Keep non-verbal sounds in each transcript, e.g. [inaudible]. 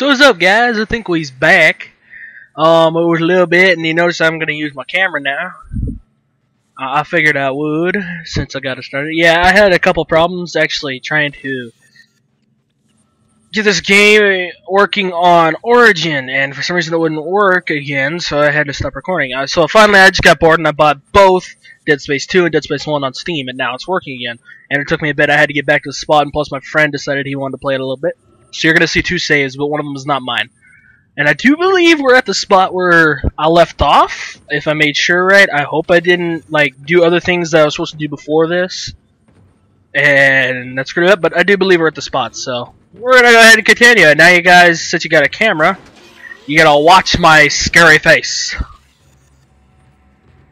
So what's up guys? I think we's back. Um, it was a little bit and you notice I'm gonna use my camera now. I figured I would since I got it started. Yeah, I had a couple problems actually trying to get this game working on Origin and for some reason it wouldn't work again so I had to stop recording. Uh, so finally I just got bored and I bought both Dead Space 2 and Dead Space 1 on Steam and now it's working again. And it took me a bit. I had to get back to the spot and plus my friend decided he wanted to play it a little bit. So you're going to see two saves, but one of them is not mine. And I do believe we're at the spot where I left off, if I made sure right. I hope I didn't like do other things that I was supposed to do before this. And that's screwed up, but I do believe we're at the spot, so we're gonna go ahead and continue. Now you guys, since you got a camera, you gotta watch my scary face.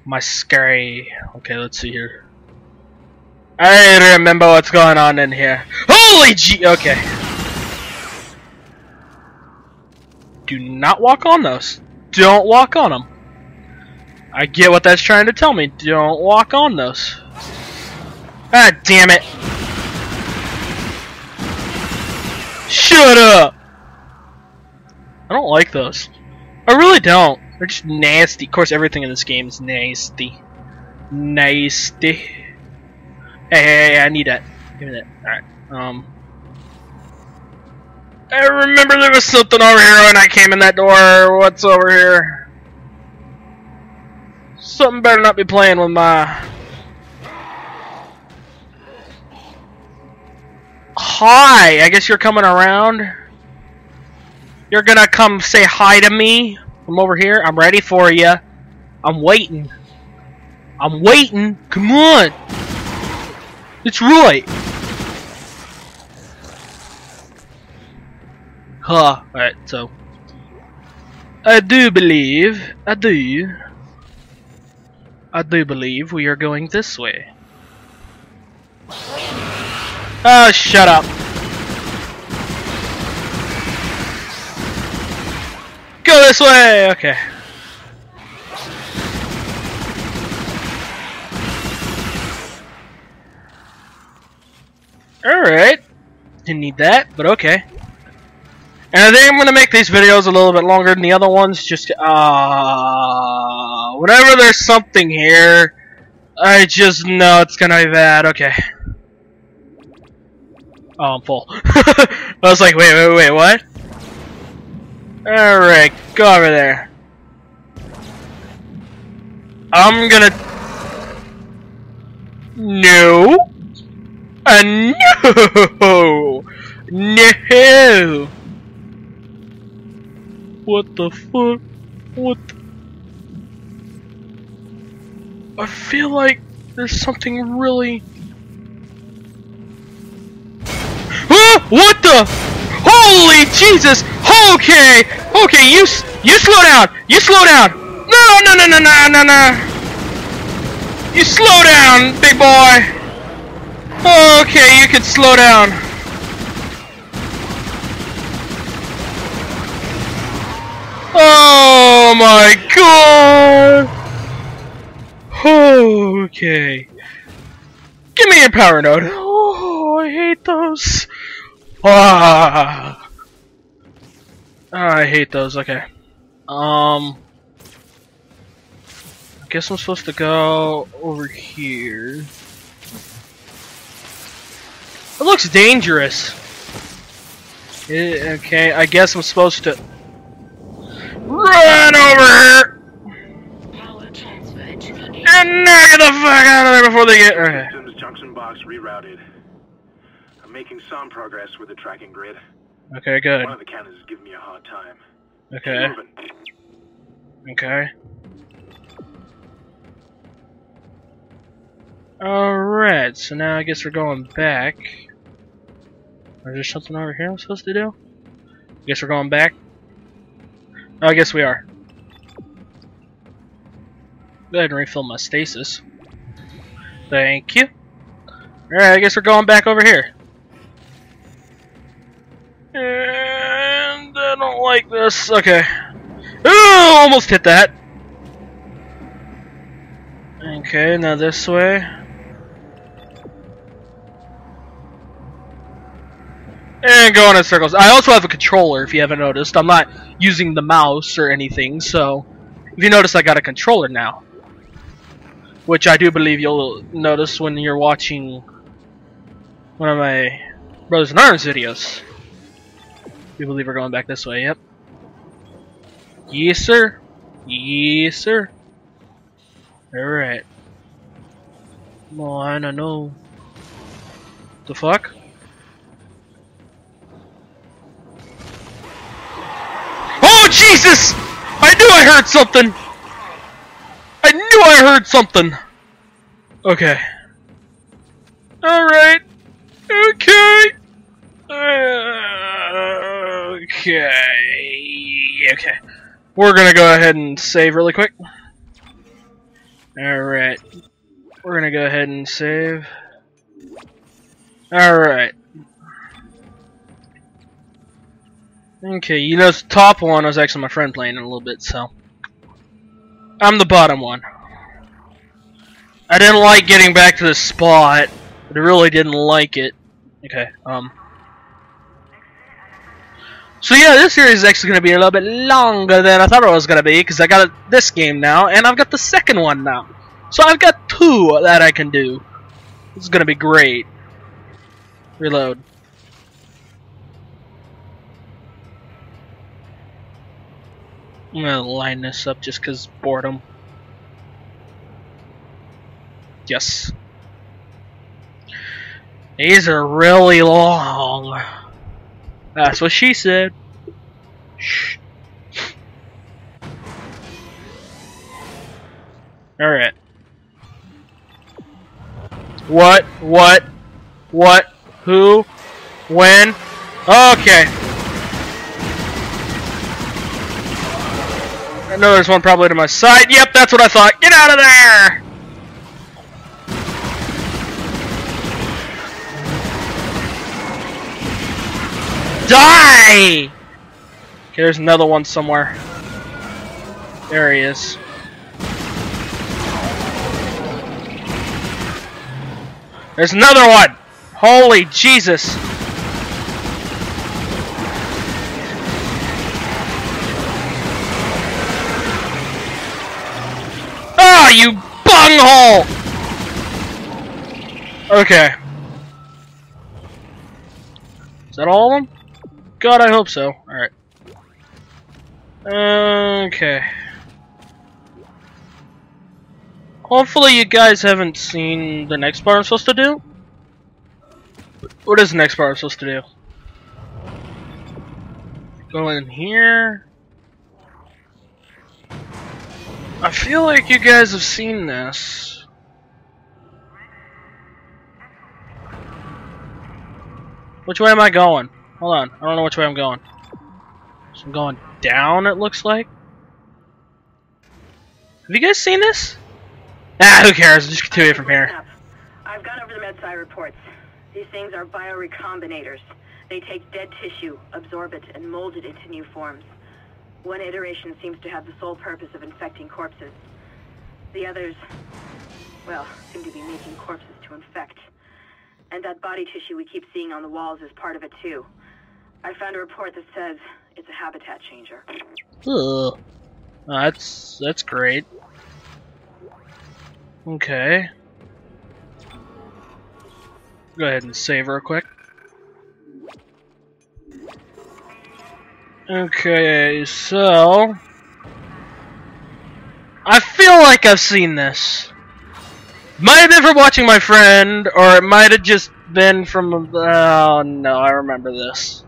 My scary... Okay, let's see here. I remember what's going on in here. Holy G... Okay. Do not walk on those. Don't walk on them. I get what that's trying to tell me. Don't walk on those. Ah, damn it. Shut up! I don't like those. I really don't. They're just nasty. Of course, everything in this game is nasty. Nasty. Hey, hey, hey, I need that. Give me that. Alright. Um. I remember there was something over here when I came in that door. What's over here? Something better not be playing with my... Hi! I guess you're coming around. You're gonna come say hi to me from over here? I'm ready for you. I'm waiting. I'm waiting. Come on! It's right! Huh. Alright, so. I do believe, I do, I do believe we are going this way. Oh, shut up. Go this way! Okay. Alright. Didn't need that, but okay. And I think I'm gonna make these videos a little bit longer than the other ones. Just uh, whenever there's something here, I just know it's gonna be bad. Okay. Oh, I'm full. [laughs] I was like, wait, wait, wait, what? Alright, go over there. I'm gonna... No! Uh, no! [laughs] No! What the fuck? What. I feel like there's something really... Ah! What the? Holy Jesus! Okay! Okay, you you slow down! You slow down! No, no, no, no, no, no, no! You slow down, big boy! Okay, you can slow down. Oh my god! Okay. Give me your power node. Oh, I hate those. Ah. I hate those. Okay. Um. I guess I'm supposed to go over here. It looks dangerous. Eh, okay, I guess I'm supposed to run over here and knock the fuck out of there before they get. Okay. Systems junction box rerouted. I'm making some progress with the tracking grid. Okay, good. One of the cannons is giving me a hard time. Okay. Okay. Alright, so now I guess we're going back. Or is there something over here I'm supposed to do? I guess we're going back. Oh, I guess we are. Go ahead and refill my stasis. Thank you. Alright, I guess we're going back over here. And I don't like this. Okay. Ooh, almost hit that. Okay, now this way. Going in circles. I also have a controller, if you haven't noticed. I'm not using the mouse or anything, so if you notice, I got a controller now. Which I do believe you'll notice when you're watching one of my Brothers in Arms videos. You believe we're going back this way, yep. Yes, sir. Yes, sir. Alright. Oh, I don't know. The fuck? Jesus! I knew I heard something! I knew I heard something! Okay. Alright. Okay. Okay. Okay. We're gonna go ahead and save really quick. Alright. We're gonna go ahead and save. Alright. Okay, you know, the top one was actually my friend playing in a little bit, so. I'm the bottom one. I didn't like getting back to this spot, but I really didn't like it. Okay, um. So yeah, this series is actually going to be a little bit longer than I thought it was going to be, because I got this game now, and I've got the second one now. So I've got two that I can do. This is going to be great. Reload. I'm gonna line this up just cause boredom. Yes. These are really long. That's what she said. Shh. Alright. What? What? What? Who? When? Okay. Know there's one probably to my side. Yep, that's what I thought. Get out of there! Die! Okay, there's another one somewhere. There he is. There's another one! Holy Jesus! Ah, you bunghole! Okay. Is that all of them? God, I hope so. Alright. Okay. Hopefully you guys haven't seen the next part I'm supposed to do. What is the next part I'm supposed to do? Go in here. I feel like you guys have seen this. Which way am I going? Hold on, I don't know which way I'm going. So I'm going down, it looks like. Have you guys seen this? Ah, who cares? I'll just continue from here. I've gone over the MedSci reports. These things are biorecombinators. They take dead tissue, absorb it, and mold it into new forms. One iteration seems to have the sole purpose of infecting corpses. The others, well, seem to be making corpses to infect. And that body tissue we keep seeing on the walls is part of it too. I found a report that says it's a habitat changer. Ugh. That's that's great. Okay. Go ahead and save real quick. Okay, so I feel like I've seen this. Might have been from watching my friend, or it might have just been from. Oh no, I remember this.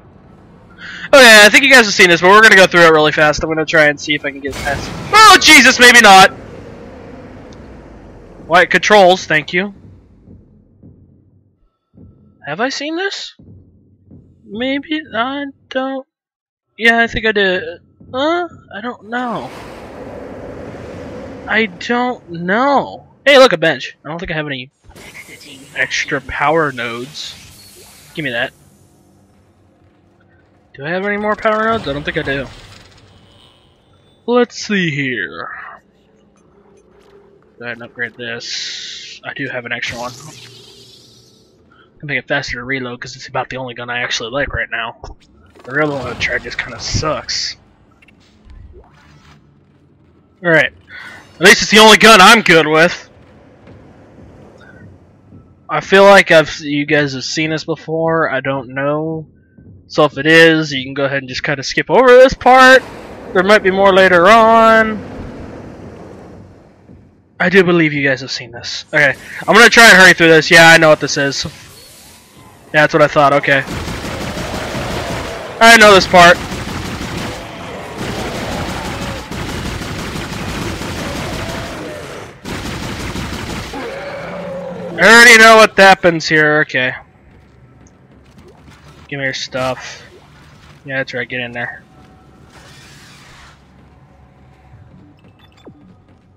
Okay, I think you guys have seen this, but we're gonna go through it really fast. I'm gonna try and see if I can get past. Oh Jesus, maybe not. White controls, thank you. Have I seen this? Maybe I don't. Yeah, I think I did. Huh? I don't know. I don't know. Hey, look, a bench. I don't think I have any extra power nodes. Give me that. Do I have any more power nodes? I don't think I do. Let's see here. Go ahead and upgrade this. I do have an extra one. I can make it faster to reload because it's about the only gun I actually like right now. The one I tried just kind of sucks. Alright. At least it's the only gun I'm good with. I feel like I've you guys have seen this before. I don't know. So if it is, you can go ahead and just kind of skip over this part. There might be more later on. I do believe you guys have seen this. Okay, I'm gonna try and hurry through this. Yeah, I know what this is. Yeah, that's what I thought. Okay. I know this part. I already know what happens here. Okay. Give me your stuff. Yeah, that's right. Get in there.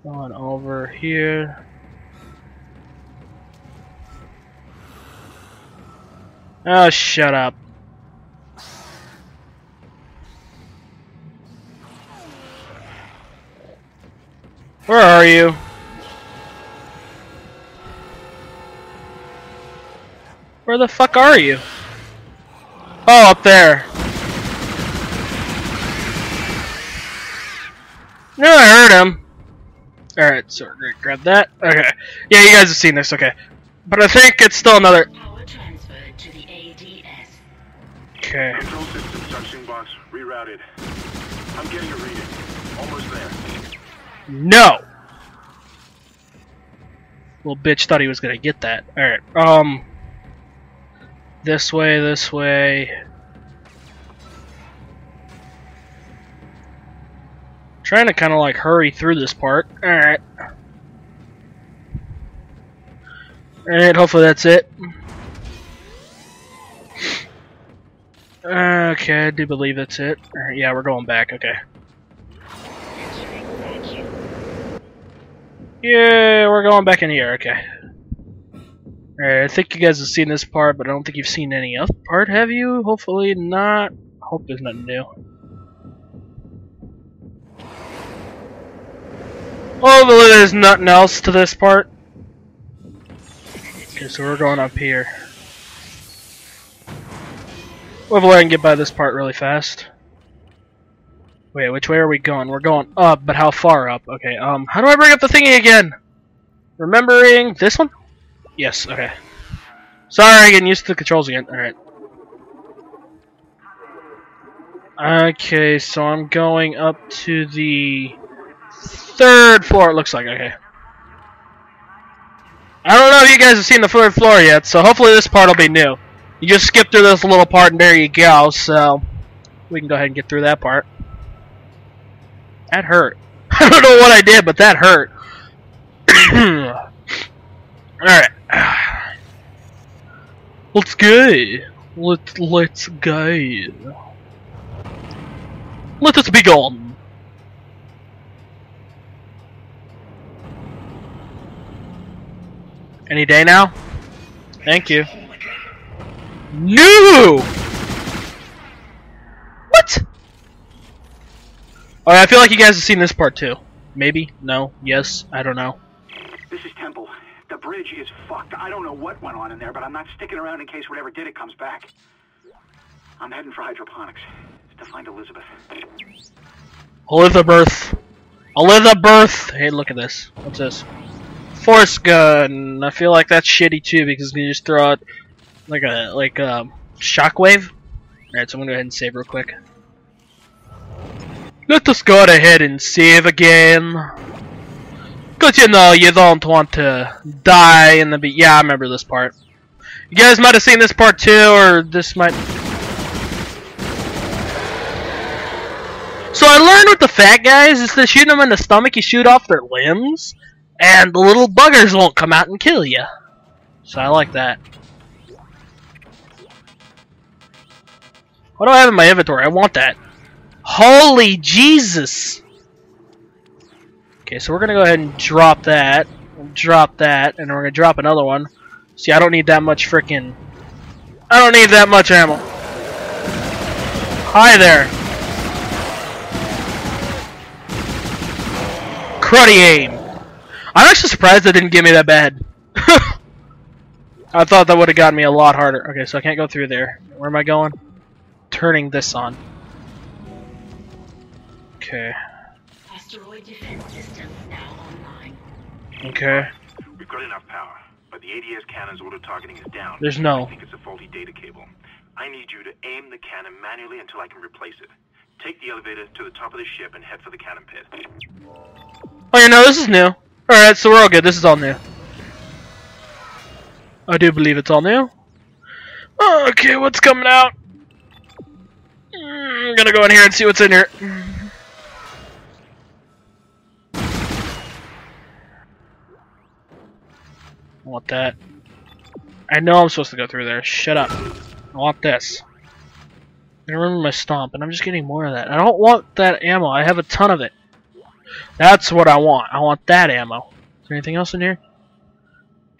On over here. Oh, shut up. Where are you? Where the fuck are you? Oh, up there. No, I heard him. Alright, so great, grab that. Okay. Yeah, you guys have seen this, okay. But I think it's still another... Power transferred to the ADS. Okay. Control system junction box rerouted. I'm getting a reading. Almost there. No! Little bitch thought he was gonna get that. Alright, um... This way, this way... Trying to kind of like hurry through this part. Alright. Alright, hopefully that's it. Okay, I do believe that's it. Alright, yeah, we're going back, okay. Yeah, we're going back in here, okay. Alright, I think you guys have seen this part, but I don't think you've seen any other part, have you? Hopefully not. I Hope there's nothing new. Hopefully there's nothing else to this part. Okay, so we're going up here. Hopefully I can get by this part really fast. Wait, which way are we going? We're going up, but how far up? Okay, um, how do I bring up the thingy again? Remembering this one? Yes, okay. Sorry, getting used to the controls again. Alright. Okay, so I'm going up to the third floor, it looks like. Okay. I don't know if you guys have seen the third floor yet, so hopefully this part will be new. You just skip through this little part and there you go, so we can go ahead and get through that part. That hurt. [laughs] I don't know what I did, but that hurt. [clears throat] Alright. [sighs] Let's go. Let, let's go. Let us be gone. Any day now? Thank you. No! What? Oh, I feel like you guys have seen this part too. Maybe? No? Yes? I don't know. This is Temple. The bridge is fucked. I don't know what went on in there, but I'm not sticking around in case whatever did it comes back. I'm heading for hydroponics to find Elizabeth. Elizabeth. Elizabeth! Hey, look at this. What's this? Force gun. I feel like that's shitty too because you just throw out like a like a shockwave. Alright, so I'm gonna go ahead and save real quick. Let us go ahead and save again. Cause you know you don't want to die in the be yeah, I remember this part. You guys might have seen this part too, or this might So I learned with the fat guys is to shoot them in the stomach, you shoot off their limbs, and the little buggers won't come out and kill you. So I like that. What do I have in my inventory? I want that. Holy Jesus! Okay, so we're gonna go ahead and drop that, drop that, and we're gonna drop another one. See, I don't need that much freaking. I don't need that much ammo. Hi there. Cruddy aim. I'm actually surprised that didn't give me that bad. [laughs] I thought that would have gotten me a lot harder. Okay, so I can't go through there. Where am I going? Turning this on. Okay. Asteroid defense systems now online. Okay. We've got enough power, but the ADS cannon's auto targeting is down. There's no. I think it's a faulty data cable. I need you to aim the cannon manually until I can replace it. Take the elevator to the top of the ship and head for the cannon pit. Oh, yeah, no, this is new. Alright, so we're all good. This is all new. I do believe it's all new. Okay, what's coming out? Mm, I'm gonna go in here and see what's in here. Want that. I know I'm supposed to go through there. Shut up. I want this. I remember my stomp, and I'm just getting more of that. I don't want that ammo. I have a ton of it. That's what I want. I want that ammo. Is there anything else in here?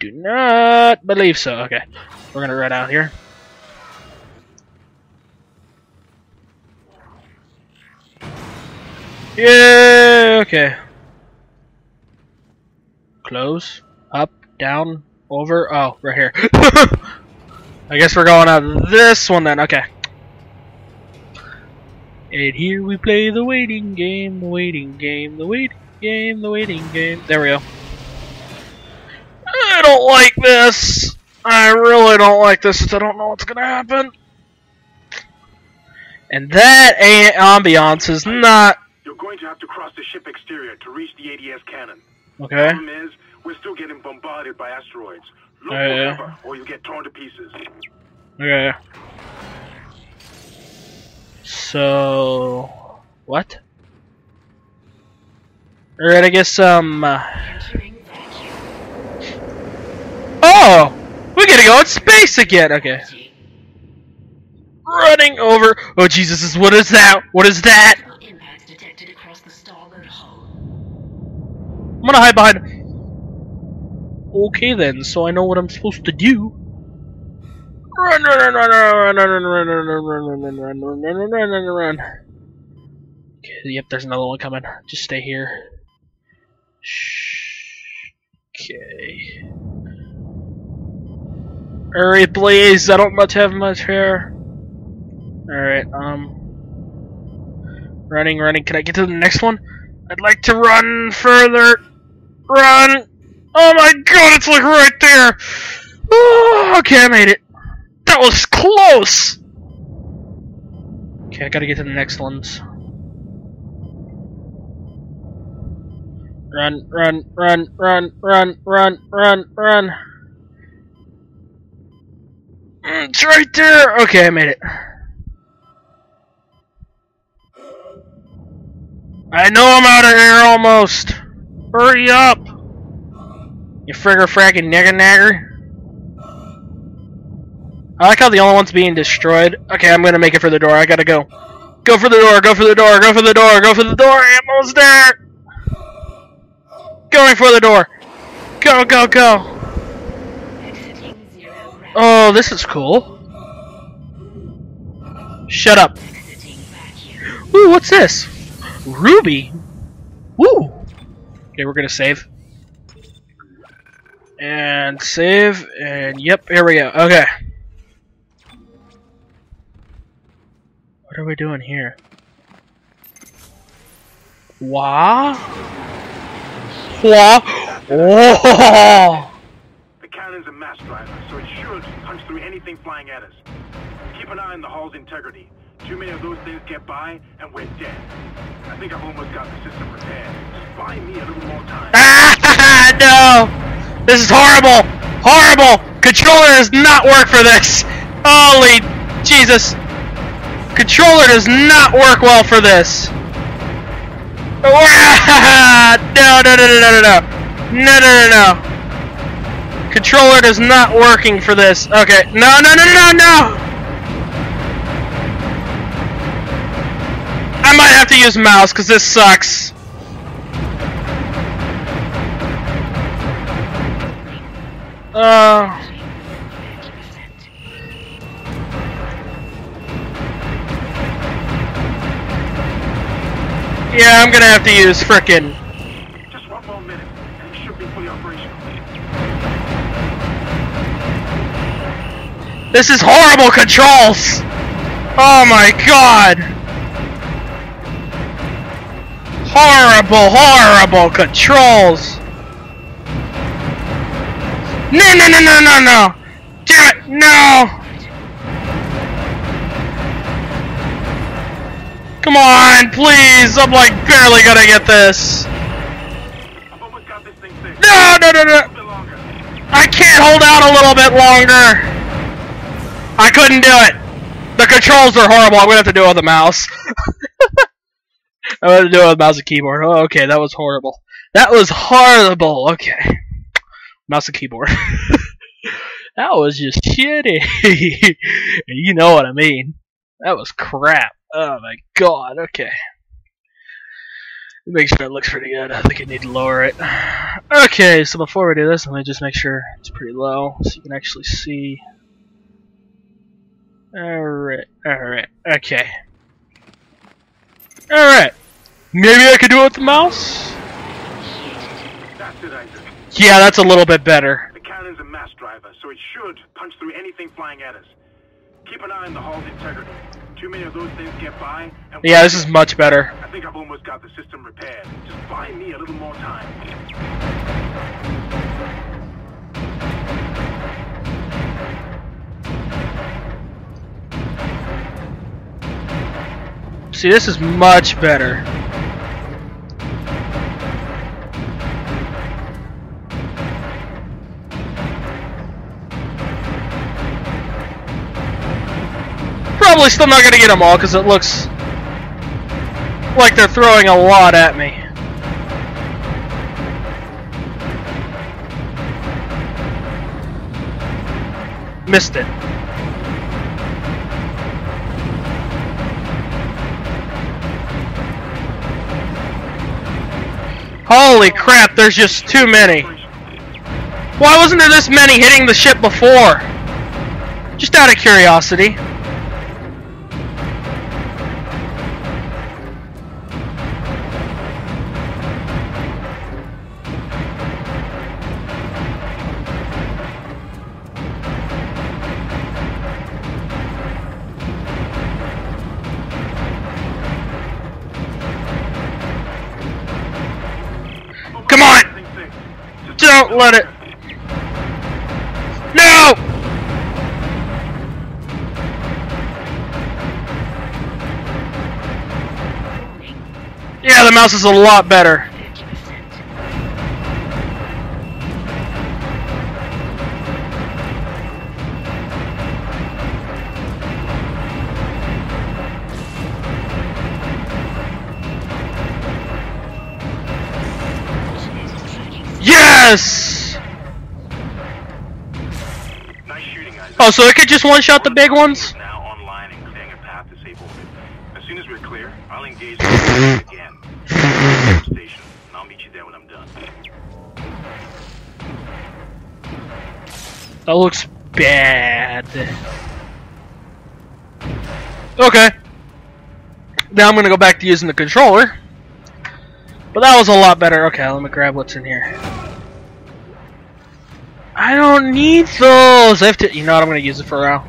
Do not believe so. Okay. We're gonna run out here. Yeah, okay. Close, up, down, over. Oh, right here. [laughs] I guess we're going on this one then. Okay. And here we play the waiting game, the waiting game, the waiting game, the waiting game. There we go. I don't like this. I really don't like this since I don't know what's gonna happen. And that ambiance is not You're going to have to cross the ship exterior to reach the ADS cannon. okay. Problem is, we're still getting bombarded by asteroids. Look for yeah. cover, or you'll get torn to pieces. Okay. So what? Alright, I guess um. Uh, Entering oh, we gotta go in space again. Okay. Running over. Oh Jesus! What is that? What is that? Multiple impacts detected across the starboard hull. I'm gonna hide behind. Okay then, so I know what I'm supposed to do. Run, run, run, run, run, run, run, run, run, run, run, run, run, run, run, run, run, yep, there's another one coming. Just stay here. Okay. Hurry, please. I don't much have much hair. Alright, um. Running, running. Can I get to the next one? I'd like to run further. Run! Oh my god, it's like right there! Oh, okay, I made it. That was close! Okay, I gotta get to the next ones. Run, run, run, run, run, run, run, run. Mm, It's right there! Okay, I made it. I know I'm out of here almost. Hurry up! You frigger fracking nigger nagger. I like how the only one's being destroyed. Okay, I'm gonna make it for the door. I gotta go. Go for the door, go for the door, go for the door, go for the door. I'm almost there! Going for the door. Go, go, go. Oh, this is cool. Shut up. Ooh, what's this? Ruby. Woo. Okay, we're gonna save. And save, and yep, here we go. Okay. What are we doing here? Wah? Wah? Oh! The cannon's a mass driver, so it should punch through anything flying at us. Keep an eye on the hull's integrity. Too many of those things get by, and we're dead. I think I've almost got the system repaired. Just buy me a little more time. Ah, [laughs] no! This is horrible! Horrible! Controller does not work for this! Holy Jesus! Controller does not work well for this! [laughs] No, no, no, no, no, no, no! No, no, no, no! Controller does not working for this. Okay, no, no, no, no, no! I might have to use mouse because this sucks. Uh, yeah, I'm gonna have to use frickin' Just one more minute, and it should be fully operational. This is horrible controls! Oh my god! Horrible, horrible controls! No, no, no, no, no, no! Damn it, no! Come on, please! I'm like barely gonna get this! I've almost got this thing fixed. No, no, no, no! I can't hold out a little bit longer. I couldn't do it. The controls are horrible. I'm gonna have to do it with a mouse. [laughs] I'm gonna do it with mouse and keyboard. Oh, okay, that was horrible. That was horrible. Okay, mouse and keyboard. [laughs] that was just shitty. [laughs] you know what I mean. That was crap. Oh my god. Okay. Make sure it looks pretty good. I think I need to lower it. Okay, so before we do this, let me just make sure it's pretty low so you can actually see. Alright, alright, okay. Alright. Maybe I could do it with the mouse? That's it, Isaac. Yeah, that's a little bit better. The cannon's a mass driver, so it should punch through anything flying at us. Keep an eye on the hull's integrity. Too many of those things get by, and Yeah, this is much better. I think I've almost got the system repaired. Just buy me a little more time. See, this is much better. Probably still not gonna get them all because it looks like they're throwing a lot at me. Missed it. Holy crap, there's just too many. Why wasn't there this many hitting the ship before? Just out of curiosity. Don't let it. No! Yeah, the mouse is a lot better. Oh, so it could just one-shot the big ones? Now online and clearing a path to safe orbit. As soon as we're clear, I'll engage with again. [laughs] Station, and I'll meet you there when I'm done. That looks bad. Okay. Now I'm gonna go back to using the controller. But that was a lot better. Okay, let me grab what's in here. I don't need those. I have to. You know what? I'm gonna use it for now.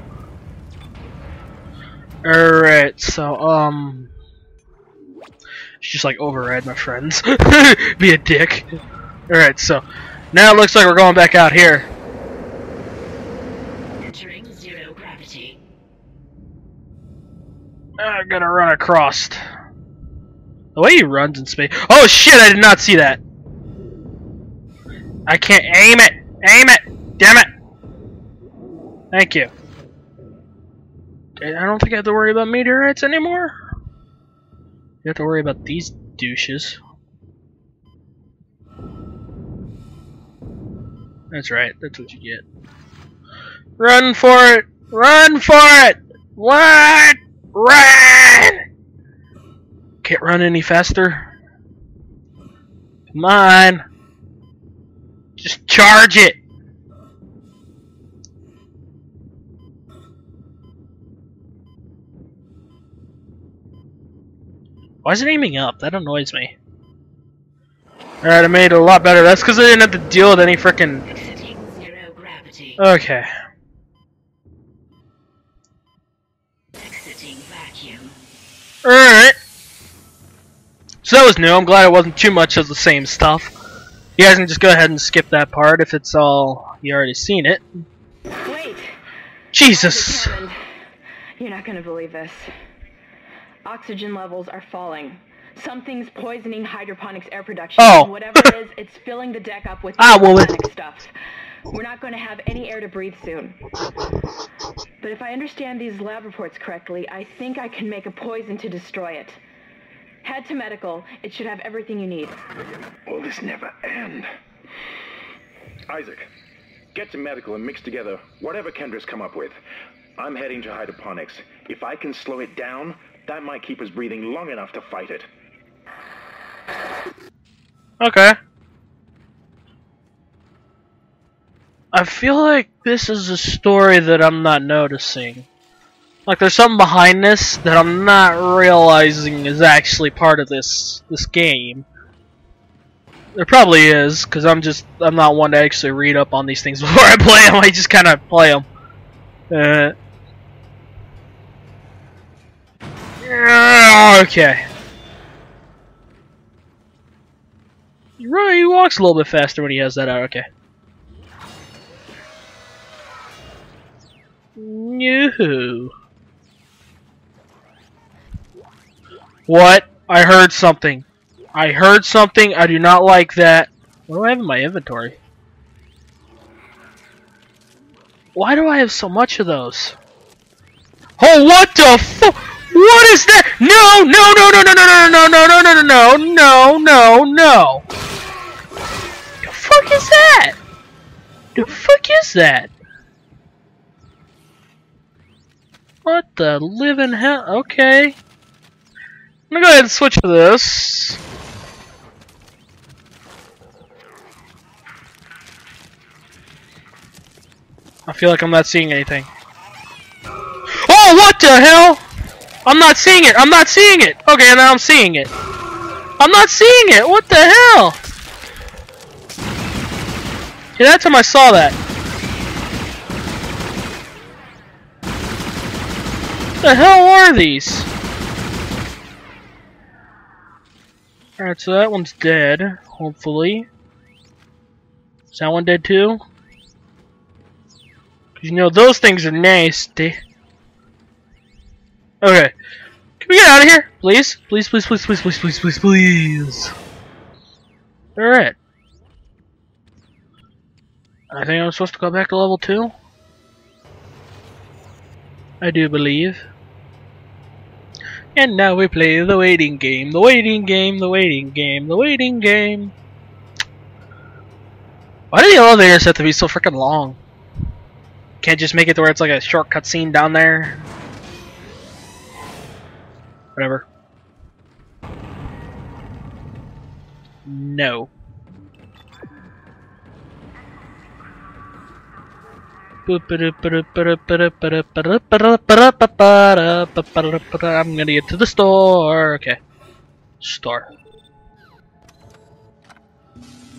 Alright, so, um. It's just like override my friends. [laughs] Be a dick. Alright, so. Now it looks like we're going back out here. Entering zero gravity. I'm gonna run across. The way he runs in space. Oh shit! I did not see that. I can't aim it. Aim it. Damn it. Thank you. I don't think I have to worry about meteorites anymore. You have to worry about these douches. That's right. That's what you get. Run for it. Run for it. What? Run! Can't run any faster. Come on. Just charge it! Why is it aiming up? That annoys me. Alright, I made it a lot better. That's because I didn't have to deal with any freaking. Okay. Alright. So that was new. I'm glad it wasn't too much of the same stuff. You guys can just go ahead and skip that part if it's all you already seen it. Wait! Jesus. You're not gonna believe this. Oxygen levels are falling. Something's poisoning hydroponics air production. Oh. and whatever it is, it's filling the deck up with Ah, organic stuff. We're not going to have any air to breathe soon. But if I understand these lab reports correctly, I think I can make a poison to destroy it. Head to medical. It should have everything you need. Will this never end? Isaac, get to medical and mix together whatever Kendra's come up with. I'm heading to hydroponics. If I can slow it down, that might keep us breathing long enough to fight it. Okay. I feel like this is a story that I'm not noticing. Like there's something behind this that I'm not realizing is actually part of this this game. There probably is, because I'm just I'm not one to actually read up on these things [laughs] before I play them. I just kind of play them. Uh, yeah, okay. Ru- He walks a little bit faster when he has that out. Okay. No. What? I heard something. I heard something. I do not like that. What do I have in my inventory? Why do I have so much of those? Oh, what the fu- What is that? No, no, no, no, no, no, no, no, no, no, no, no, no, no, no. The fuck is that? The fuck is that? What the living hell? Okay. I'm gonna go ahead and switch to this. I feel like I'm not seeing anything. Oh, what the hell? I'm not seeing it. I'm not seeing it. Okay, now I'm seeing it. I'm not seeing it. What the hell? Yeah, that time I saw that. What the hell are these? Alright, so that one's dead, hopefully. Is that one dead too? 'Cause you know those things are nasty. Okay. Can we get out of here? Please? Please, please, please, please, please, please, please, please. Alright. I think I'm supposed to go back to level 2. I do believe. And now we play the waiting game, the waiting game, the waiting game, the waiting game. Why do the elevators have to be so freaking long? Can't just make it to where it's like a short cutscene down there? Whatever. No. I'm gonna get to the store. Okay. Store.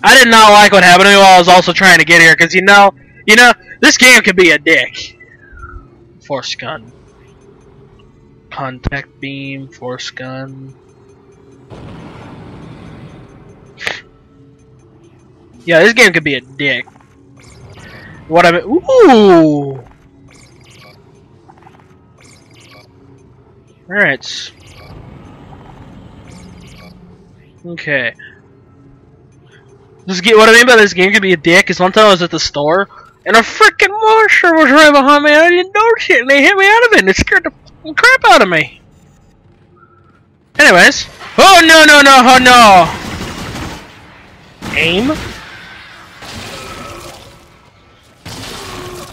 I did not like what happened to me while I was also trying to get here, because you know, you know, this game could be a dick. Force gun. Contact beam, force gun. Yeah, this game could be a dick. What I mean, ooh. Alright. Okay. This game, what I mean by this game could be a dick is one time I was at the store and a freaking monster was right behind me. and I didn't notice it, and they hit me out of it, and it scared the crap out of me. Anyways, oh no no no oh no! Aim.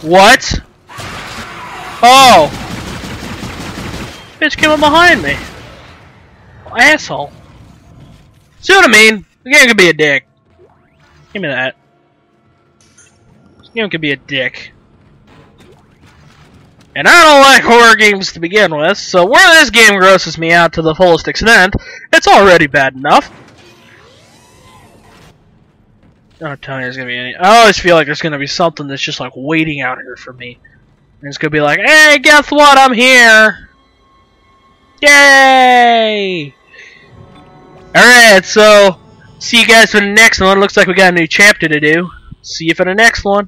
What? Oh! Bitch came up behind me. Asshole. See what I mean? The game could be a dick. Give me that. This game could be a dick. And I don't like horror games to begin with, so where this game grosses me out to the fullest extent, it's already bad enough. I don't tell me there's gonna be any. I always feel like there's gonna be something that's just like waiting out here for me. And it's gonna be like, hey, guess what? I'm here. Yay! Alright, so see you guys for the next one. Looks like we got a new chapter to do. See you for the next one.